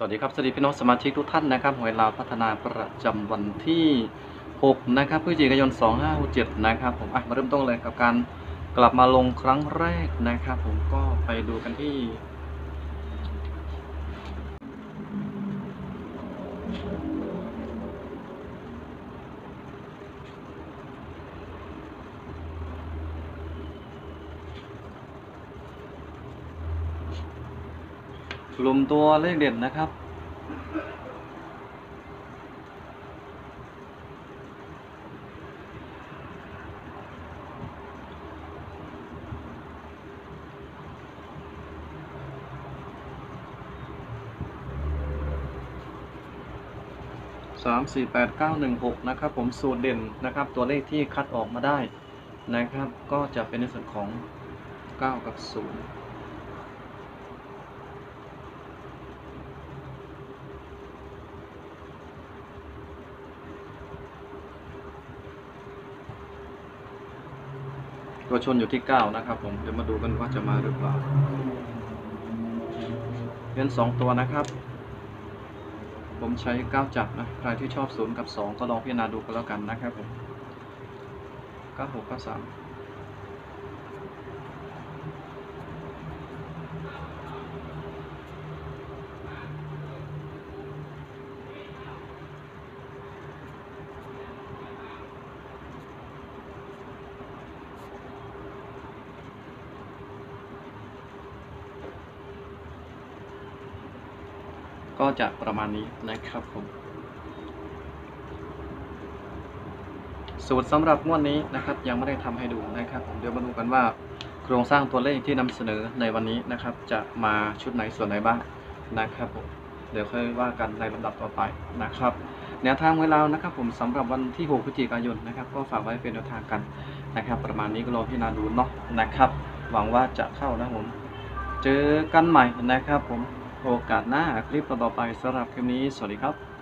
สวัสดีครับสวัสดีพี่น้องสมาชิกทุกท่านนะครับหวยลาวพัฒนาประจำวันที่ 6 นะครับพฤศจิกายน 2567 นะครับผมอะมาเริ่มต้นเลยกับการกลับมาลงครั้งแรกนะครับ ผมก็ไปดูกันที่ กลุ่มตัวเลขเด่นนะครับ สามสี่แปดเก้าหนึ่งหกนะครับ ผมสูตรเด่นนะครับ ตัวเลขที่คัดออกมาได้นะครับ ก็จะเป็นในส่วนของเก้ากับศูนย์ ตัวชนอยู่ที่ 9 นะครับผม เดี๋ยวมาดูกันว่าจะมาหรือเปล่าเล่น2 ตัวนะครับ ผมใช้ 9 จับนะ ใครที่ชอบ 0 กับ 2 ก็ลองพิจารณาดูก็แล้วกันนะครับผม 96 93 ก็จะประมาณนี้นะครับผมสูตรสำหรับงวดนี้นะครับ ยังไม่ได้ทำให้ดูนะครับผมเดี๋ยวมาดูกันว่าโครงสร้างตัวเลขที่นำเสนอในวันนี้นะครับ จะมาชุดไหนส่วนไหนบ้างนะครับผมเดี๋ยวค่อยว่ากันในลำดับต่อไปนะครับแนวทางเวลานะครับผมสำหรับวันที่ 6 พฤศจิกายนนะครับ ก็ฝากไว้เป็นแนวทางกันนะครับ ประมาณนี้ก็รอพี่นาดูเนาะนะครับ หวังว่าจะเข้านะผม เจอกันใหม่นะครับผม โอกาสหน้าคลิปต่อไปสำหรับคลิปนี้ สวัสดีครับ